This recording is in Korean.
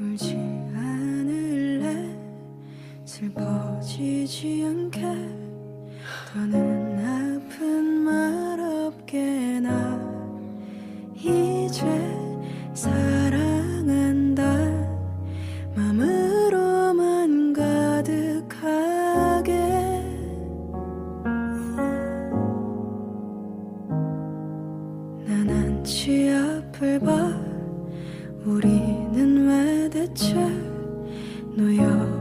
울지 않을래? 슬퍼지지 않게 더는 아픈 말 없게 나 이제 사랑한다. 마음으로만 가득하게. 난 한치 앞을 봐. 우리는 왜 대체 놓여